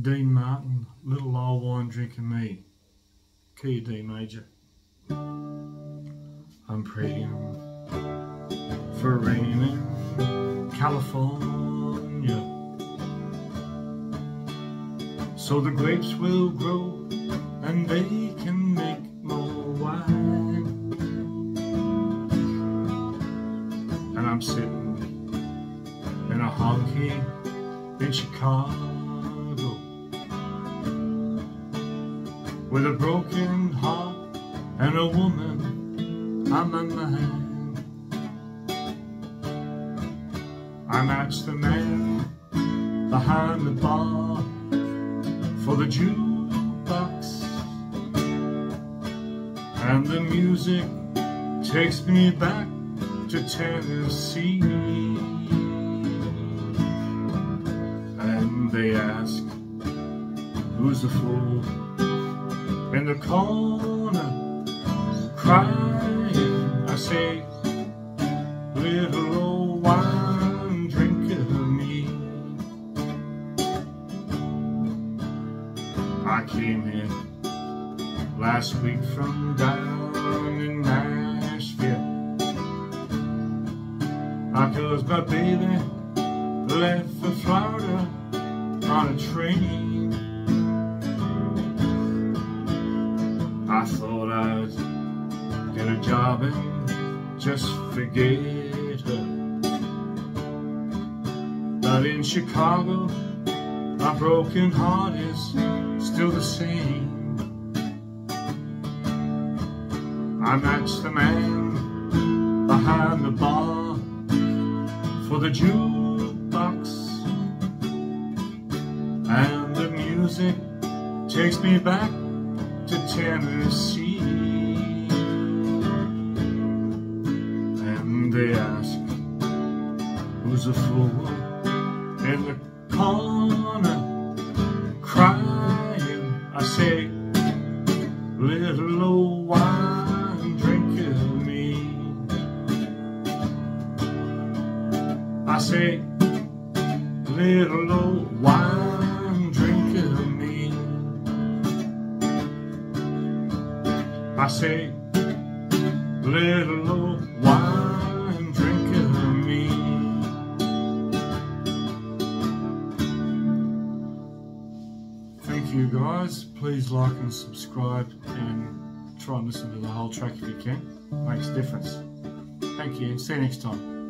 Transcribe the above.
Dean Martin, Little Old Wine Drinking Me, key D major. I'm praying um, for rain in California so the grapes will grow and they can make more wine. And I'm sitting in a honky in Chicago with a broken heart and a woman my mind. I match the man behind the bar for the jukebox. And the music takes me back to Tennessee. And they ask who's the fool in the corner crying. I say, little old wine drinker me. I came here last week from down in Nashville. I cause my baby left for Florida on a train. I thought I'd get a job and just forget her. But in Chicago, my broken heart is still the same. I matched the man behind the bar for the jukebox and the music takes me back to Tennessee. And they ask Who's the fool in the corner Crying? I say Little old wine drinker me. I say Little old wine I say, little old wine drinker me. Thank you guys. Please like and subscribe and try and listen to the whole track if you can. Makes a difference. Thank you. And see you next time.